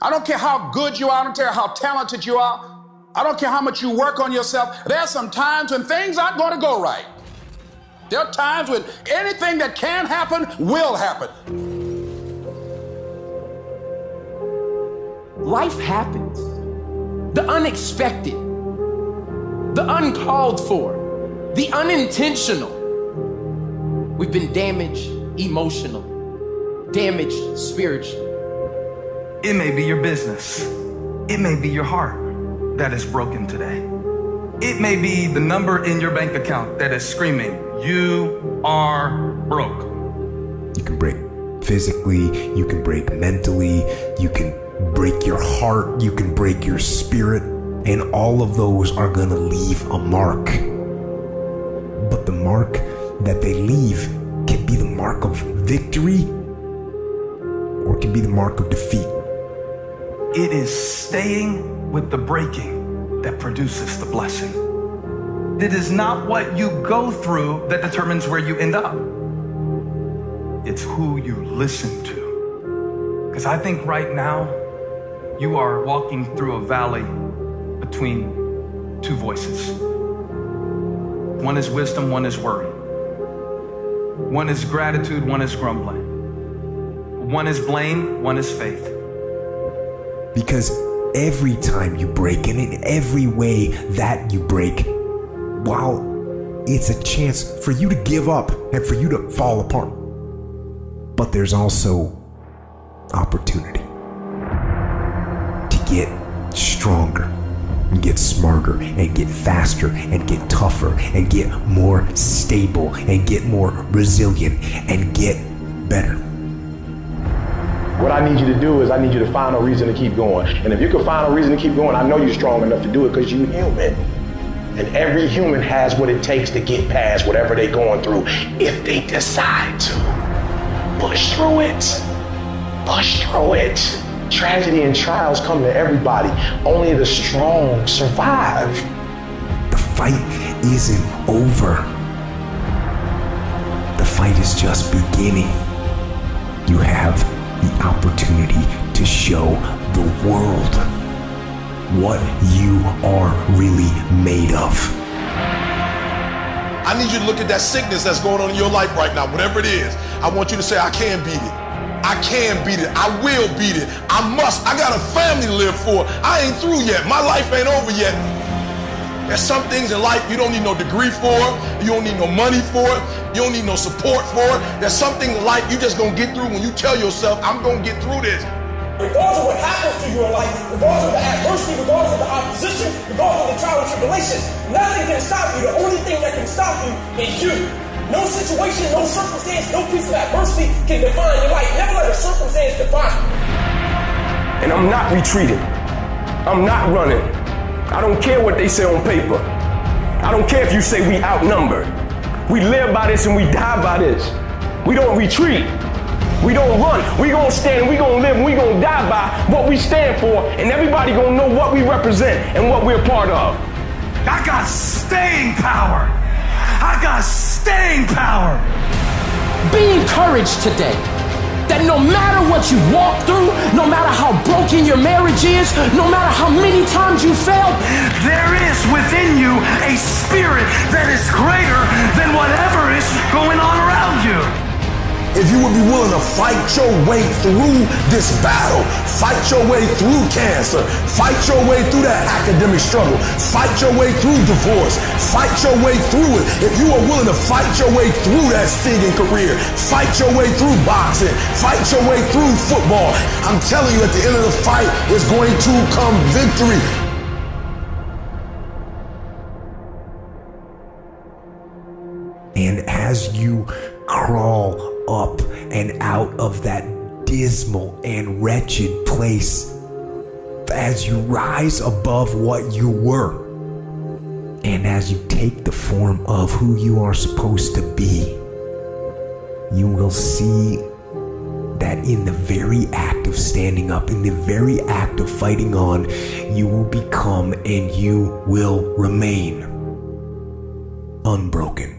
I don't care how good you are. I don't care how talented you are. I don't care how much you work on yourself. There are some times when things aren't going to go right. There are times when anything that can happen will happen. Life happens. The unexpected, the uncalled for, the unintentional. We've been damaged emotionally, damaged spiritually. It may be your business. It may be your heart that is broken today. It may be the number in your bank account that is screaming, You are broke. You can break physically, you can break mentally, you can break your heart, you can break your spirit, and all of those are going to leave a mark. But the mark that they leave can be the mark of victory or it can be the mark of defeat. It is staying with the breaking that produces the blessing. It is not what you go through that determines where you end up. It's who you listen to. Because I think right now, you are walking through a valley between two voices. One is wisdom, one is worry. One is gratitude, one is grumbling. One is blame, one is faith. Because every time you break, and in every way that you break, while it's a chance for you to give up and for you to fall apart, but there's also opportunity to get stronger and get smarter and get faster and get tougher and get more stable and get more resilient and get better. What I need you to do is I need you to find a reason to keep going. And if you can find a reason to keep going, I know you're strong enough to do it because you're human. And every human has what it takes to get past whatever they're going through if they decide to. Push through it. Push through it. Tragedy and trials come to everybody. Only the strong survive. The fight isn't over. The fight is just beginning. You have the opportunity to show the world what you are really made of. I need you to look at that sickness that's going on in your life right now, whatever it is. I want you to say, I can beat it. I can beat it. I will beat it. I must. I got a family to live for. I ain't through yet. My life ain't over yet. There's some things in life you don't need no degree for. You don't need no money for it. You don't need no support for it. There's something in life you just gonna get through when you tell yourself, I'm gonna get through this. Regardless of what happens to you in life, regardless of the adversity, regardless of the opposition, regardless of the trial and tribulation, nothing can stop you. The only thing that can stop you is you. No situation, no circumstance, no piece of adversity can define your life. Never let a circumstance define you. And I'm not retreating. I'm not running. I don't care what they say on paper. I don't care if you say we outnumbered. We live by this and we die by this. We don't retreat. We don't run. We gonna stand and we gonna live and we gonna die by what we stand for and everybody gonna know what we represent and what we're part of. I got staying power. I got staying power. Be encouraged today that no matter what you walk through, no matter how broken your marriage is, no matter how many times you failed, there is within you a spirit that is greater than whatever is going on around you. If you would be willing to fight your way through this battle, fight your way through cancer, fight your way through that academic struggle, fight your way through divorce, fight your way through it. If you are willing to fight your way through that singing career, fight your way through boxing, fight your way through football, I'm telling you at the end of the fight is going to come victory. As you crawl up and out of that dismal and wretched place, as you rise above what you were, and as you take the form of who you are supposed to be, you will see that in the very act of standing up, in the very act of fighting on, you will become and you will remain unbroken.